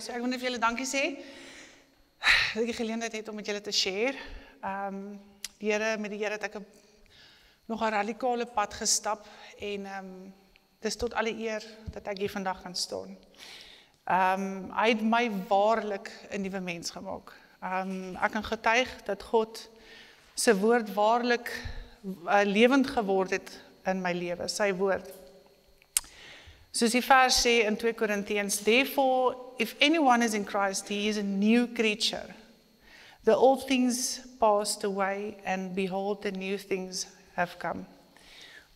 So ek wil net vir julle dankie sê. Dat ek die geleentheid het om met julle te share. Ehm um, die Here met die Here het ek 'n nog 'n radikale pad gestap en ehm um, dis tot alle eer dat ek hier vandag kan staan. Ehm um, hy het my waarlik 'n nuwe mens gemaak. Ehm um, ek kan getuig dat God se woord waarlik uh, lewend geword het in my lewe, sy woord. Soos die vers sê in 2 Korintiërs, therefore if anyone is in Christ, he is a new creature. The old things passed away and behold the new things have come.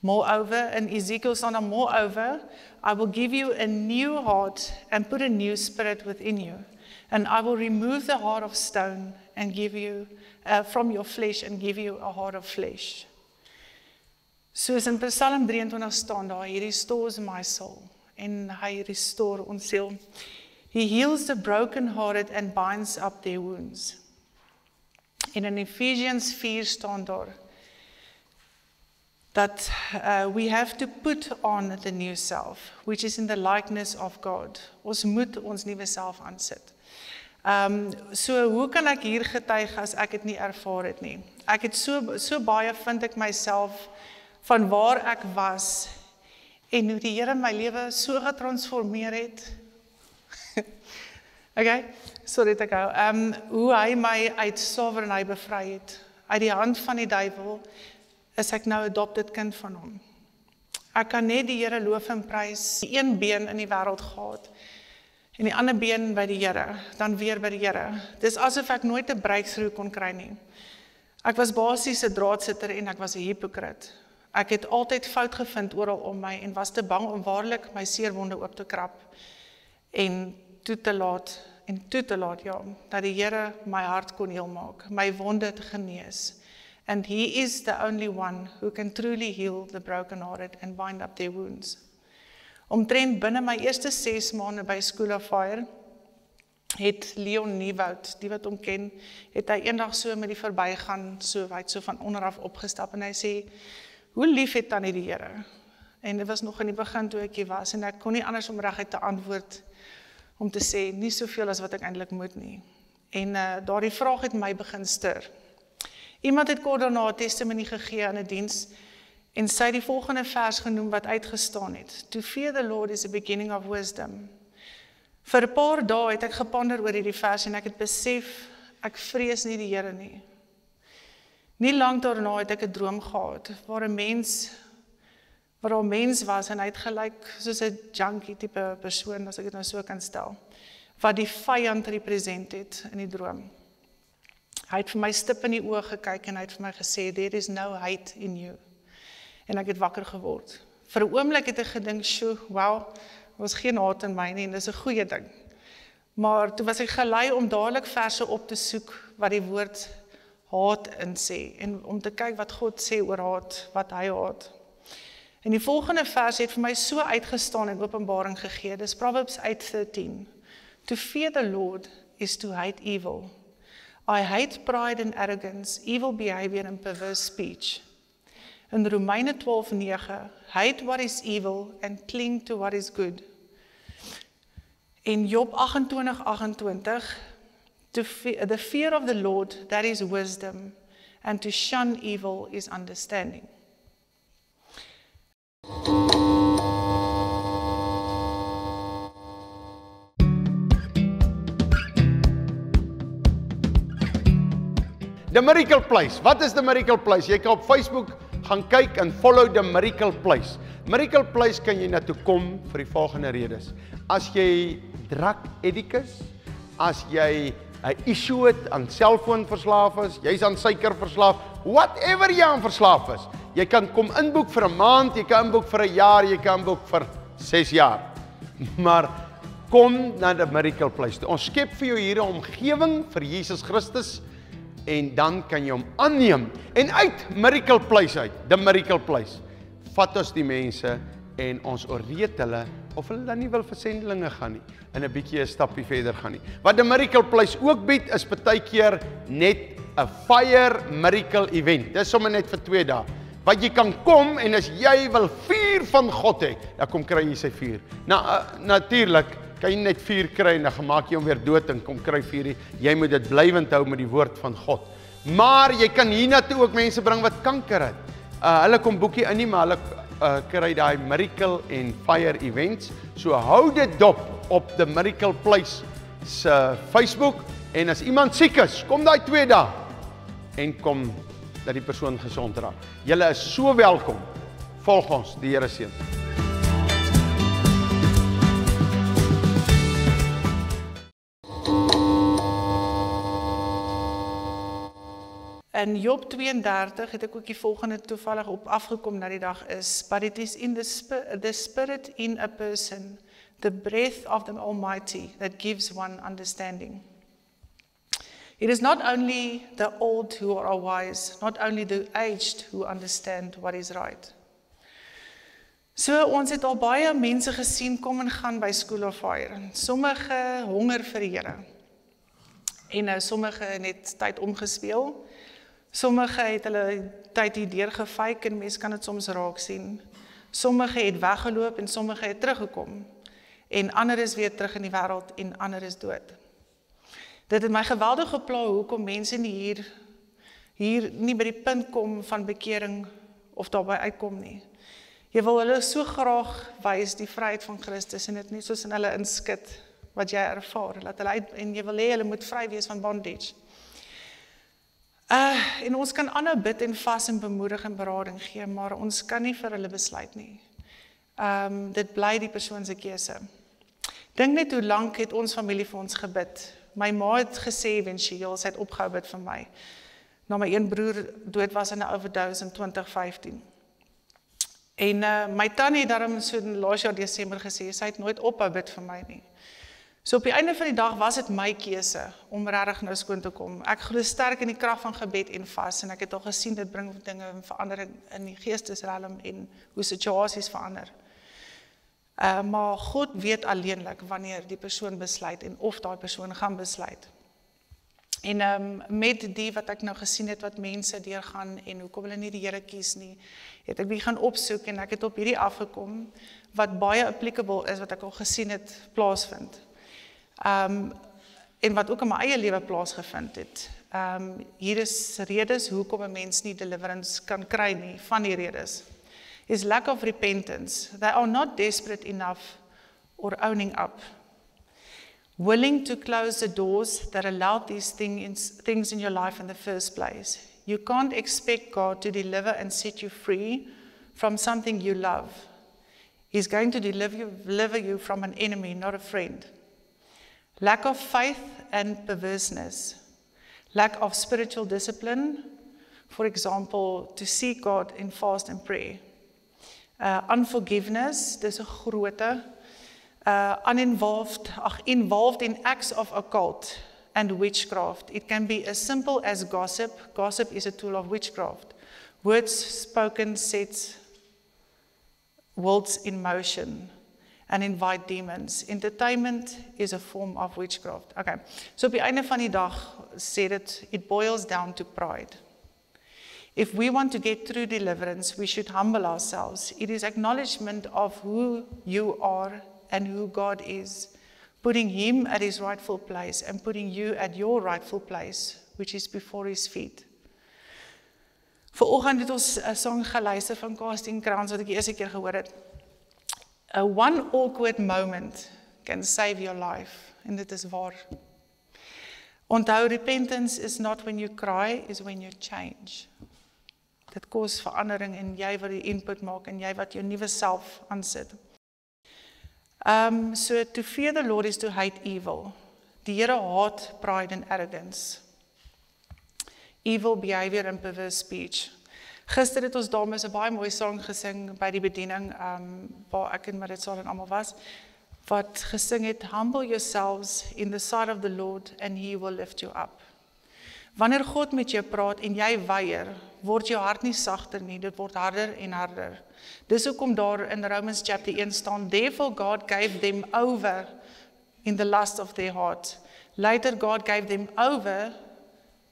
Moreover, in Ezekiel staan dan moreover, I will give you a new heart and put a new spirit within you. And I will remove the heart of stone and give you uh, from your flesh and give you a heart of flesh. Soos in Psalm 23 staan daar, he restores my soul en hy restore ons siel. He heals the broken-hearted and binds up their wounds. En in Ephesians 4 staan daar that uh, we have to put on the new self, which is in the likeness of God. Ons moet ons nuwe self aansit. Ehm um, so hoe kan ek hier getuig as ek dit nie ervaar het nie? Ek het so so baie vind ek myself van waar ek was en hoe die Here my lewe so getransformeer het. okay. Sorry te gou. Ehm um, hoe hy my uit sovereignty bevry het uit die hand van die duiwel is ek nou 'n adopted kind van hom. Ek kan net die Here loof en prys. Die een been in die wêreld gehad en die ander been by die Here, dan weer by die Here. Dis asof ek nooit 'n breakthrough kon kry nie. Ek was basies 'n draadsitter en ek was 'n hipokrit. Ek het altyd fout gevind oral om my en was te bang om waarlik my seerwonde oop te krap en toe te laat en toe te laat ja dat die Here my hart kon heel maak, my wonde te genees. And he is the only one who can truly heal the brokenhearted and bind up their wounds. Omtrent binne my eerste 6 maande by School of Fire het Leon Nieuwoud, die wat hom ken, het hy eendag so met die verbygaan so wyd so van onder af opgestap en hy sê: "Hoe lief het tannie die Here?" En dit was nog in die begin toe ek hier was en ek kon nie anders om reguit te antwoord om te sê nie soveel as wat ek eintlik moet nie. En uh daardie vraag het my begin stir. Iemand het kort daarna 'n testimonie gegee aan 'n die diens en sy het die volgende vers genoem wat uitgestaan het. To fear the Lord is the beginning of wisdom. Vir 'n paar dae het ek geponder oor hierdie vers en ek het besef ek vrees nie die Here nie. Nie lank daarna het ek 'n droom gehad waar 'n mens waar 'n mens was en hy het gelyk soos 'n junkie tipe persoon as ek dit nou so kan stel wat die vyand represent het in die droom. Hy het vir my stip in die oë gekyk en hy het vir my gesê there is no hate in you. En ek het wakker geword. Vir 'n oomblik het ek gedink, "Sjoe, wow, was geen haat in my nie en dis 'n goeie ding." Maar toe was ek gelei om dadelik verse op te soek wat die woord haat in sê en om te kyk wat God sê oor haat, wat hy haat. En die volgende vers het vir my so uitgestaan en openbaring gegee. Dis Proverbs 8:13. To fear the Lord is to hate evil. I hate pride and arrogance, evil behavior and perverse speech. In Romeine 12:9, hate what is evil and cling to what is good. In Job 28:28, to fear, the fear of the Lord that is wisdom and to shun evil is understanding. The Miracle Place. Wat is The Miracle Place? Jy kan op Facebook gaan kyk en follow The Miracle Place. Miracle Place kan jy na toe kom vir die volgende redes. As jy drug addict is, as jy 'n issue het aan selfoon verslaaf is, jy's aan suiker verslaaf, whatever jy aan verslaaf is, jy kan kom inboek vir 'n maand, jy kan inboek vir 'n jaar, jy kan inboek vir 6 jaar. Maar kom na die Miracle Place. Ons skep vir jou hier 'n omgewing vir Jesus Christus en dan kan jy hom aanneem en uit Miracle Place uit, the Miracle Place. Vat ons die mense en ons oreed hulle of hulle dan nie wil vir sendelinge gaan nie en 'n bietjie 'n stappie verder gaan nie. Wat the Miracle Place ook bied is baie keer net 'n fire miracle event. Dis sommer net vir 2 dae. Wat jy kan kom en as jy wil vuur van God hê, dan kom kry jy sy vuur. Nou uh, natuurlik kan jy net vuur kry en dan gemaak jy hom weer dood en kom kry vuur. Jy moet dit blywend hou met die woord van God. Maar jy kan hiernatoe ook mense bring wat kanker het. Uh hulle kom boekie in nie, maar hulle uh kry daai miracle en fire events. So hou dit dop op the Miracle Place se Facebook en as iemand siek is, kom daai 2 dae en kom dat die persoon gesond raak. Julle is so welkom. Volg ons, die Here seën. In Job 32 het ek ook die volgende toevallig op afgekom na die dag is, but it is in the spirit, the spirit in a person, the breath of the Almighty that gives one understanding. It is not only the old who are wise, not only the aged who understand what is right. So ons het al baie mense gesien kom en gaan by School of Fire. Sommige honger vir die Here. En nou sommige net tyd omgespeel. Sommige het hulle tyd hier deurgefyk en mense kan dit soms raak sien. Sommige het weggeloop en sommige het teruggekom. En ander is weer terug in die wêreld en ander is dood. Dit het my geweldig gepla hoekom mense nie hier hier nie by die punt kom van bekering of daarby uitkom nie. Jy wil hulle so graag wys die vryheid van Christus en dit nie soos in hulle inskit wat jy ervaar dat hulle uit, en jy wil hê hulle moet vry wees van bondage. Uh en ons kan aanhou bid en vas en bemoedig en berading gee, maar ons kan nie vir hulle besluit nie. Ehm um, dit bly die persoon se keuse. Dink net hoe lank het ons familie vir ons gebid. My ma het gesê eventueel sy het opgehou bid vir my. Na my een broer dood was in 'n overdose in 2015. En uh my tannie het daarom so in laas jaar Desember gesê sy het nooit ophou bid vir my nie. So op die einde van die dag was dit my keuse om regtig nou skoon te kom. Ek glo sterk in die krag van gebed en vas en ek het al gesien dit bring dinge in verandering in die geestesriem en hoe situasies verander. Uh maar God weet alleenlik wanneer die persoon besluit en of daai persoon gaan besluit. En ehm um, met die wat ek nou gesien het wat mense deurgaan en hoekom hulle nie die Here kies nie, het ek begin opsoek en ek het op hierdie afgekom wat baie applicable is wat ek al gesien het plaasvind. Ehm um, en wat ook in my eie lewe plaasgevind het. Ehm um, hier is redes hoekom 'n mens nie deliverance kan kry nie van die redes. Is lack of repentance. They are not desperate enough or owning up. Willing to close the doors that allowed these things things in your life in the first place. You can't expect God to deliver and set you free from something you love. He's going to deliver you, deliver you from an enemy, not a friend. lack of faith and perverseness, lack of spiritual discipline, for example, to seek God in fast and prayer. Uh unforgiveness, dis 'n grootte. Uh uninvolved, ag involved in acts of occult and witchcraft. It can be as simple as gossip. Gossip is a tool of witchcraft. Words spoken sets worlds in motion and invite demons. Entertainment is a form of witchcraft. Okay. So op die einde van die dag sê dit it boils down to pride. If we want to get through deliverance, we should humble ourselves. It is acknowledgement of who you are and who God is, putting him at his rightful place and putting you at your rightful place, which is before his feet. Vanoggend het ons 'n song geluister van Casting Crowns wat ek die eerste keer gehoor het. A one awkward moment can save your life. En dit is waar. Onthou repentance is not when you cry, is when you change. Dit kos verandering en jy wat die input maak en jy wat jou nuwe self aansit. Um so to fear the Lord is to hate evil. Die Here haat pride and arrogance. Evil behavior and perverse speech. Gister het ons dames 'n baie mooi sang gesing by die bediening, ehm um, waar ek en Maritza en almal was wat gesing het humble yourselves in the sight of the Lord and he will lift you up. Wanneer God met jou praat en jy weier, word jou hart nie sagter nie, dit word harder en harder. Dis hoekom daar in Romans chapter 1 staan, therefore God gave them over in the lust of their heart. Later God gave them over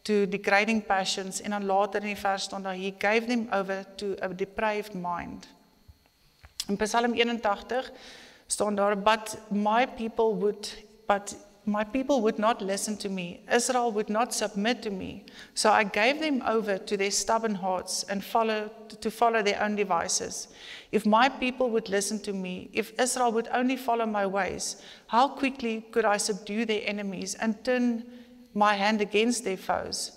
to degrading passions en dan later in die vers staan daar he gave them over to a depraved mind. In Psalm 81 staan daar but my people would but my people would not listen to me. Israel would not submit to me. So I gave them over to their stubborn hearts and follow to follow their own devices. If my people would listen to me if Israel would only follow my ways how quickly could I subdue their enemies and turn my hand against their foes?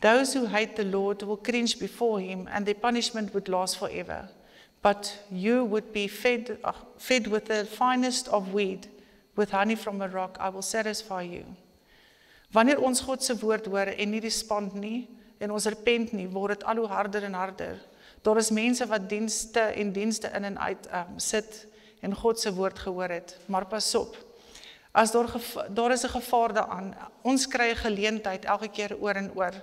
Those who hate the Lord will cringe before him and their punishment would last forever. But you would be fed, uh, fed with the finest of wheat, with honey from a rock. I will satisfy you. Wanneer ons God se woord hoor en nie die spand nie en ons repent nie, word dit al hoe harder en harder. Daar is mense wat dienste en dienste in en uit um, sit en God se woord gehoor het, maar pas op. As daar daar is 'n gevaar daaraan. Ons kry 'n geleentheid elke keer oor en oor.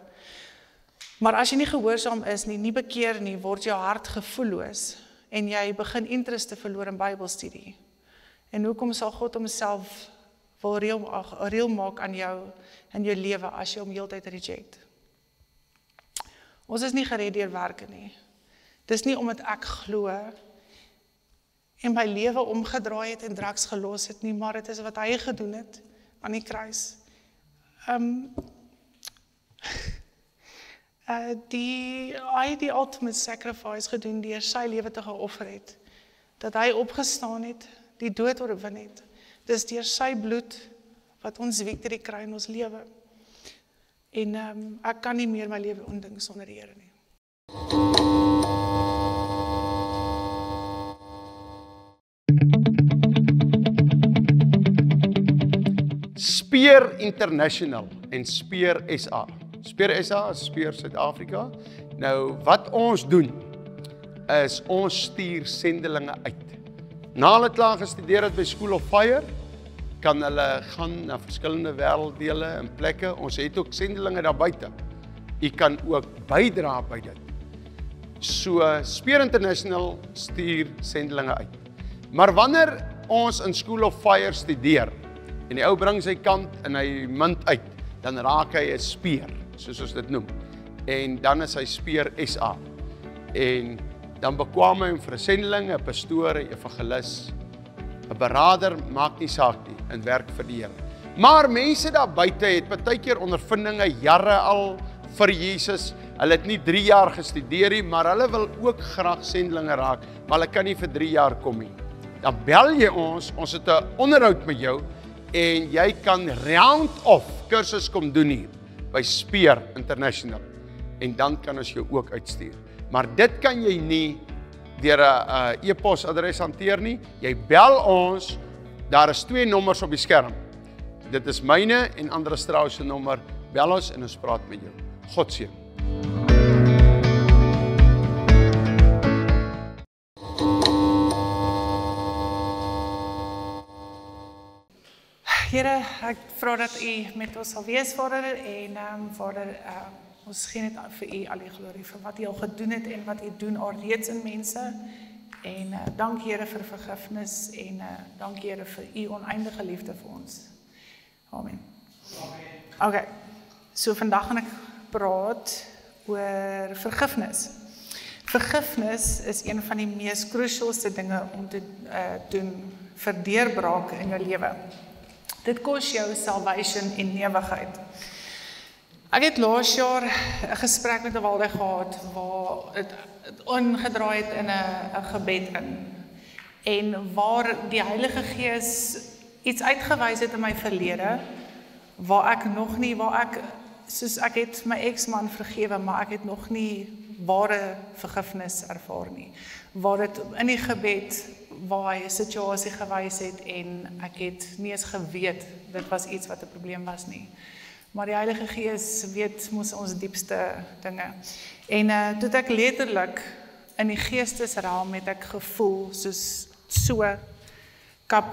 Maar as jy nie gehoorsaam is nie, nie bekeer nie, word jou hart gevoelloos en jy begin interesse te verloor in Bybelstudie. En hoekom sal God homself wil reël reël maak aan jou in jou lewe as jy hom heeltyd reject? Ons is nie gered deur werke nie. Dis nie omdat ek glo en my lewe omgedraai het en drugs gelos het nie, maar dit is wat hy gedoen het aan die kruis. Ehm um, uh die hy die ultimate sacrifice gedoen deur sy lewe te geoffer het dat hy opgestaan het die dood oorwin het dis deur sy bloed wat ons victory kry in ons lewe en um, ek kan nie meer my lewe onding sonder die Here nie Speer International en Speer SA Speer SA, Speer Suid-Afrika. Nou wat ons doen is ons stuur sendelinge uit. Na hulle klaar gestudeer het by School of Fire, kan hulle gaan na verskillende wêrelddele en plekke. Ons het ook sendelinge daar buite. U kan ook bydra by dit. So Speer International stuur sendelinge uit. Maar wanneer ons in School of Fire studeer en die ou bring sy kant en hy munt uit, dan raak hy 'n speer soos ons dit noem. En dan is hy speer SA. En dan bekwame hom vir 'n sendeling, 'n pastoor, 'n evangelis, 'n beraader, maak nie saak nie, in werk vir die Here. Maar mense daar buite het baie keer ondervindinge jare al vir Jesus. Hulle het nie 3 jaar gestudeer nie, maar hulle wil ook graag sendelinge raak, maar hulle kan nie vir 3 jaar kom nie. Dan bel jy ons, ons het 'n onderhoud met jou en jy kan round off kursus kom doen hier by Speer International en dan kan ons jou ook uitstuur. Maar dit kan jy nie deur 'n e-pos adres hanteer nie. Jy bel ons. Daar is twee nommers op die skerm. Dit is myne en Andre Strauss se nommer. Bel ons en ons praat met jou. God seën. Here, ek vra dat U met ons sal wees, Vader, en ehm um, Vader, ehm uh, ons gee net vir U al die glorie vir wat U al gedoen het en wat U doen alreeds in mense. En uh, dank Here vir vergifnis en uh, dank Here vir U oneindige liefde vir ons. Amen. Amen. Okay. So vandag gaan ek praat oor vergifnis. Vergifnis is een van die mees krusialste dinge om te uh, doen vir deurbraak in jou lewe. Dit kos jou salvation en ewigheid. Ek het laas jaar 'n gesprek met 'n walde gehad waar dit ongedraai het in 'n 'n gebed in en waar die Heilige Gees iets uitgewys het in my verlede waar ek nog nie waar ek soos ek het my eksman vergewe maar ek het nog nie ware vergifnis ervaar nie waar dit in die gebed waar hy 'n situasie gewys het en ek het nie eens geweet dit was iets wat 'n probleem was nie. Maar die Heilige Gees weet mos ons diepste dinge. En uh toe ek letterlik in die geestesraam het ek gevoel soos so kap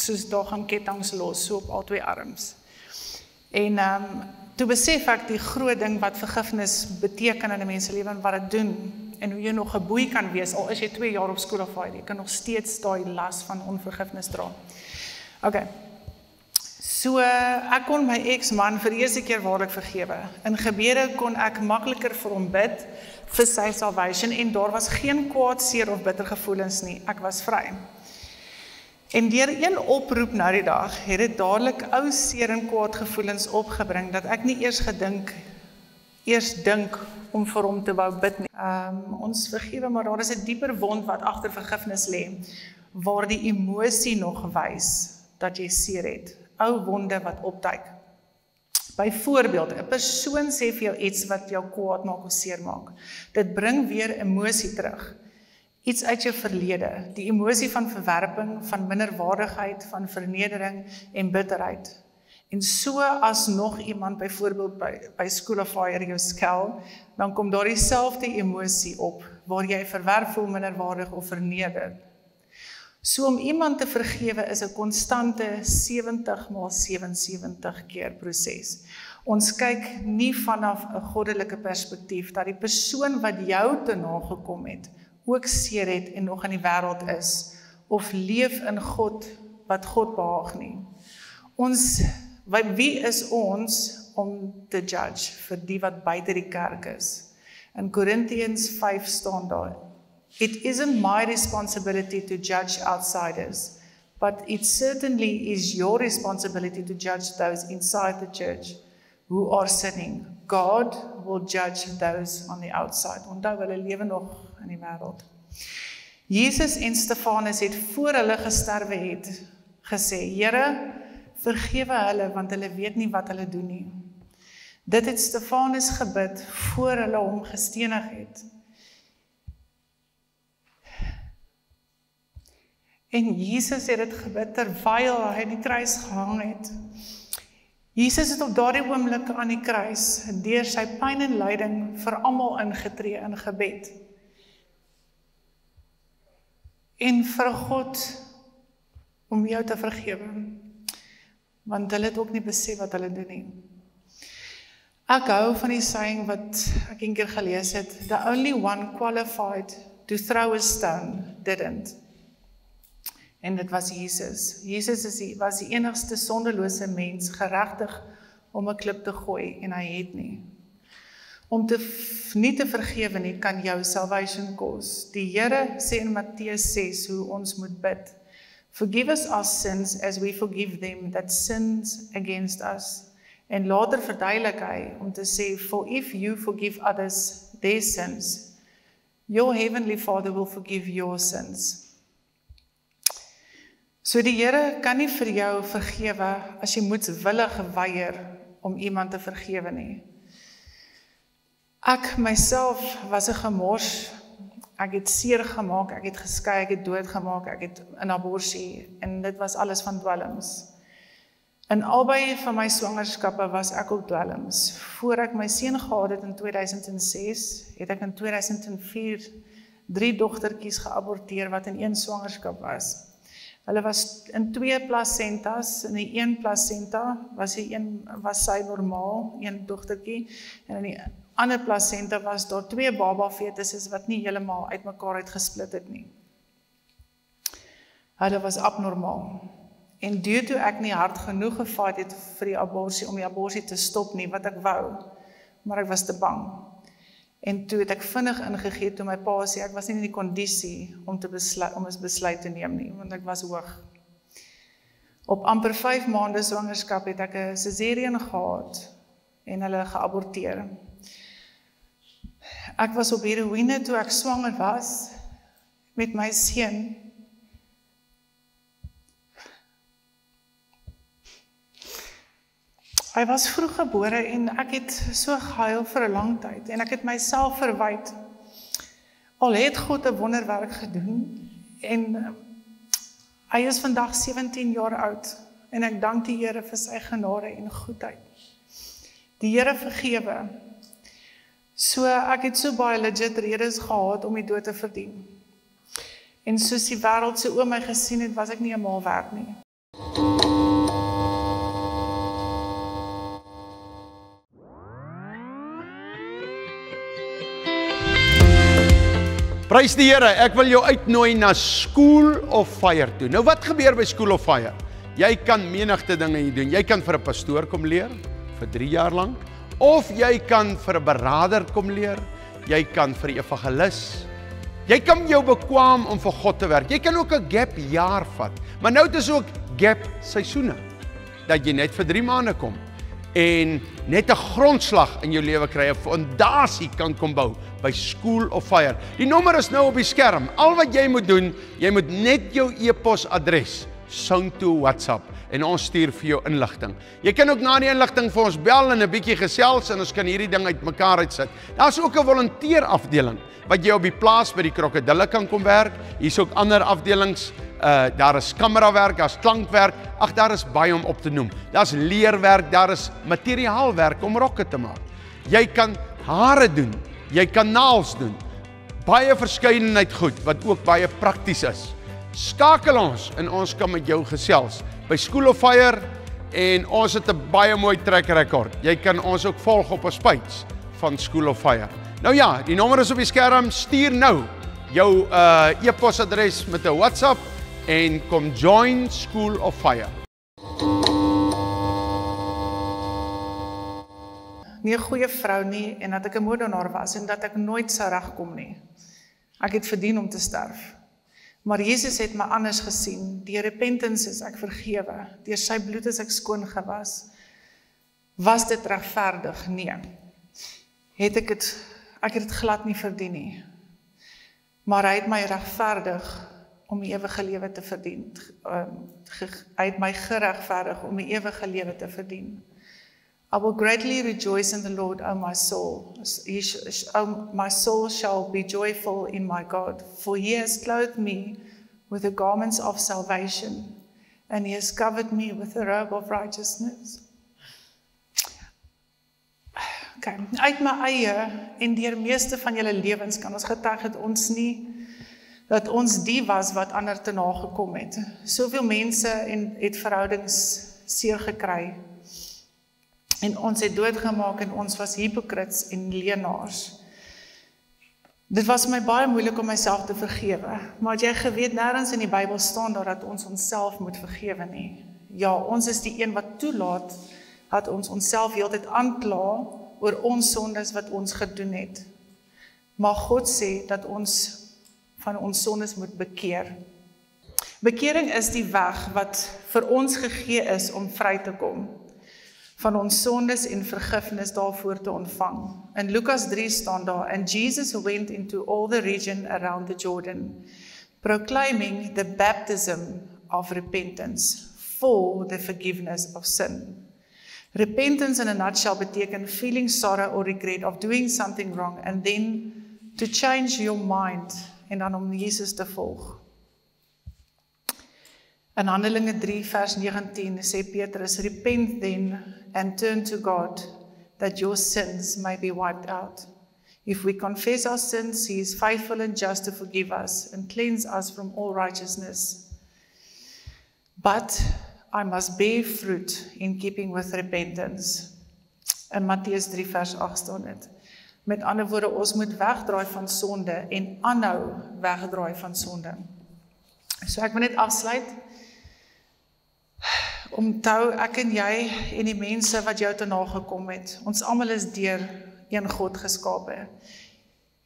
soos daar gaan ketTINGS los so op al twee arms. En um toe besef ek die groot ding wat vergifnis beteken in 'n mens se lewe en wat dit doen en hoe jy nog geboei kan wees al is jy 2 jaar op skool of vaai, jy kan nog steeds daai las van onvergifnis dra. OK. So ek kon my eksman vir eerste keer waarlik vergewe. In gebede kon ek makliker vir hom bid vir sy salvation en daar was geen kwaad seer of bitter gevoelens nie. Ek was vry. En deur een oproep na die dag het dit dadelik ou seer en kwaad gevoelens opgebring dat ek nie eers gedink eers dink om vir hom te wou bid nie. Ehm um, ons vergewe maar daar is 'n dieper wond wat agter vergifnis lê waar die emosie nog wys dat jy seer het. Ou wonde wat opduik. Byvoorbeeld, 'n persoon sê vir jou iets wat jou kwaad maak of seer maak. Dit bring weer emosie terug iets uit jou verlede, die emosie van verwerping, van minderwaardigheid, van vernedering en bitterheid. En so as nog iemand byvoorbeeld by by School of Fire jou skel, dan kom daar dieselfde emosie op waar jy verwerp voel minderwaardig of verneder. So om iemand te vergewe is 'n konstante 70 maal 77 keer proses. Ons kyk nie vanaf 'n goddelike perspektief dat die persoon wat jou te nagekom het, ook seer het en nog in die wêreld is of leef in God wat God behaag nie. Ons wie is ons om te judge vir die wat buite die kerk is? In Korintiërs 5 staan daar: It isn't my responsibility to judge outsiders, but it certainly is your responsibility to judge those inside the church who are sinning. God will judge those on the outside. Onthou hulle lewe nog in die wêreld. Jesus en Stefanus het voor hulle gesterwe het gesê: "Here, vergewe hulle want hulle weet nie wat hulle doen nie." Dit het Stefanus gebid voor hulle hom gestenig het. En Jesus het dit gebid terwyl hy aan die kruis gehang het. Jesus het op daardie oomblik aan die kruis deur sy pyn en lyding vir almal ingetree in gebed. En vir God om jou te vergewe. Want hulle het ook nie besef wat hulle doen nie. Ek hou van die saying wat ek eendag gelees het, the only one qualified to throw a stone didn't en dit was Jesus. Jesus is die was die enigste sondelose mens geregtig om 'n klip te gooi en hy het nie. Om te nie te vergewe nie kan jou salvation kos. Die Here sê in Matteus 6 hoe ons moet bid. Forgive us our sins as we forgive them that sins against us. En later verduidelik hy om te sê for if you forgive others their sins, your heavenly Father will forgive your sins. So die Here kan nie vir jou vergewe as jy moetswillig weier om iemand te vergewe nie. Ek myself was 'n gemors. Ek het seer gemaak, ek het geskei, ek het doodgemaak, ek het 'n abortus en dit was alles van dwelms. In albei van my swangerskappe was ek op dwelms. Voor ek my seun gehad het in 2006, het ek in 2004 drie dogtertjies geaborteer wat in een swangerskap was. Hulle was in twee plasentas, in die een plasenta was die een was sy normaal, een dogtertjie en in die ander plasenta was daar twee baba fetusse wat nie heeltemal uitmekaar uitgesplit het nie. Hulle was abnormaal. En deur toe ek nie hard genoeg gevat het vir die abortus om die abortus te stop nie wat ek wou, maar ek was te bang. En toe het ek vinnig ingegee toe my pa sê ek was nie in die kondisie om te besluit om 'n besluit te neem nie want ek was hoog. Op amper 5 maande swangerskap het ek 'n cesarean gehad en hulle geaborteer. Ek was op heroïne toe ek swanger was met my seun Hy was vroeg gebore en ek het so gehuil vir 'n lang tyd en ek het myself verwyd. Al het God 'n wonderwerk gedoen en uh, hy is vandag 17 jaar oud en ek dank die Here vir sy genade en goedheid. Die Here vergewe. So ek het so baie legit redes gehad om die dood te verdien. En soos die wêreld se oom my gesien het, was ek nie 'n maal werd nie. Prys die Here. Ek wil jou uitnooi na School of Fire toe. Nou wat gebeur by School of Fire? Jy kan menigte dinge hier doen. Jy kan vir 'n pastoor kom leer vir 3 jaar lank of jy kan vir 'n beraader kom leer. Jy kan vir 'n evangelis Jy kan jou bekwam om vir God te werk. Jy kan ook 'n gap jaar vat. Maar nou het ons ook gap seisoene. Dat jy net vir 3 maande kom en net 'n grondslag in jou lewe kry, 'n fondasie kan kom bou by School of Fire. Die nommer is nou op die skerm. Al wat jy moet doen, jy moet net jou e-posadres sound toe WhatsApp en ons stuur vir jou inligting. Jy kan ook na die inligting vir ons bel en 'n bietjie gesels en ons kan hierdie ding uitmekaar uitsit. Daar's ook 'n volonteer afdeling wat jy op die plaas by die krokodille kan kom werk. Hier's ook ander afdelings. Uh daar is kamerawerk, daar's klankwerk. Ag daar is baie om op te noem. Daar's leerwerk, daar is materiaalwerk om rokke te maak. Jy kan hare doen, jy kan naels doen. Baie verskeidenheid goed wat ook baie prakties is. Skakel ons en ons kan met jou gesels by School of Fire en ons het 'n baie mooi trek rekord. Jy kan ons ook volg op ons page van School of Fire. Nou ja, die nommer is op die skerm. Stuur nou jou uh e-posadres met 'n WhatsApp en kom join School of Fire. Nie 'n goeie vrou nie en dat ek 'n moordenaar was en dat ek nooit sou regkom nie. Ek het verdien om te sterf. Maar Jesus het my anders gesien. Deur repentance is ek vergewe. Deur sy bloed is ek skoon gewas. Was dit regverdig? Nee. Het ek dit ek het dit glad nie verdien nie. Maar hy het my regverdig om die ewige lewe te verdien. Um, hy het my geregverdig om die ewige lewe te verdien. I will greatly rejoice in the Lord, O my soul. O my soul shall be joyful in my God, for he has clothed me with the garments of salvation, and he has covered me with the robe of righteousness. Okay, uit my eie en deur meeste van julle lewens kan ons getuig dat ons nie dat ons die was wat ander te nagekom het. Soveel mense en het verhoudings seer gekry en ons het doodgemaak en ons was hipokrits en leenaars. Dit was my baie moeilik om myself te vergewe, maar jy geweet nêrens in die Bybel staan daar dat ons onsself moet vergewe nie. Ja, ons is die een wat toelaat dat ons onsself heeltyd aankla oor ons sondes wat ons gedoen het. Maar God sê dat ons van ons sondes moet bekeer. Bekering is die weg wat vir ons gegee is om vry te kom van ons sondes en vergifnis daarvoor te ontvang. In Lukas 3 staan daar and Jesus went into all the region around the Jordan proclaiming the baptism of repentance for the forgiveness of sin. Repentance in a nutshell beteken feeling sorrow or regret of doing something wrong and then to change your mind en dan om Jesus te volg. In Handelinge 3 vers 19 sê Petrus repent then and turn to God that your sins may be wiped out. If we confess our sins, he is faithful and just to forgive us and cleanse us from all righteousness. But I must bear fruit in keeping with repentance. In Matteus 3 vers 8 staan dit. Met ander woorde, ons moet wegdraai van sonde en aanhou wegdraai van sonde. So ek wil net afsluit Onthou ek en jy en die mense wat jou te nagekom het. Ons almal is deur een God geskape.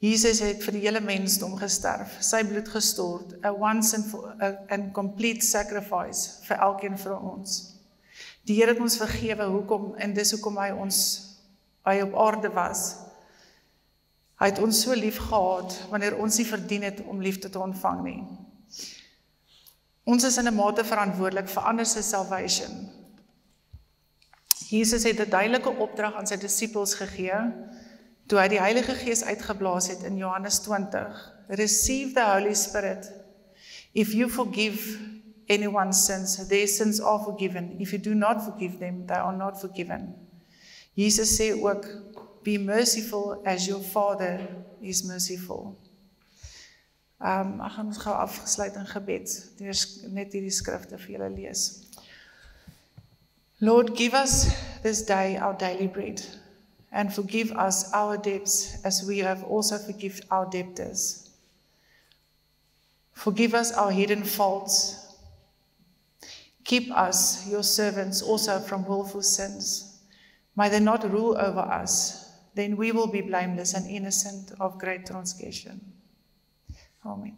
Jesus het vir die hele mensdom gesterf, sy bloed gestort, a once and for a, and complete sacrifice vir elkeen van ons. Die Here het ons vergewe hoekom en dis hoekom hy ons by op aarde was. Hy het ons so lief gehad wanneer ons nie verdien het om liefde te ontvang nie. Ons is in 'n mate verantwoordelik vir ander se salvation. Jesus het 'n duidelike opdrag aan sy disippels gegee toe hy die Heilige Gees uitgeblaas het in Johannes 20. Receive the Holy Spirit. If you forgive anyone's sins, their sins are forgiven. If you do not forgive them, they are not forgiven. Jesus sê ook, be merciful as your Father is merciful. Um, ek gaan ons gou afgesluit in gebed. Deur net hierdie skrifte vir julle lees. Lord, give us this day our daily bread and forgive us our debts as we have also forgiven our debtors. Forgive us our hidden faults. Keep us, your servants, also from willful sins. May they not rule over us. Then we will be blameless and innocent of great transgression. Amen.